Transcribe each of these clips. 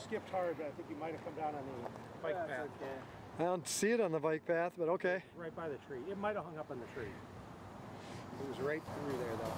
skipped hard, but I think you might have come down on the bike That's path. okay. I don't see it on the bike path, but okay. Right by the tree. It might have hung up on the tree. It was right through there though.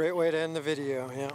Great way to end the video, yeah.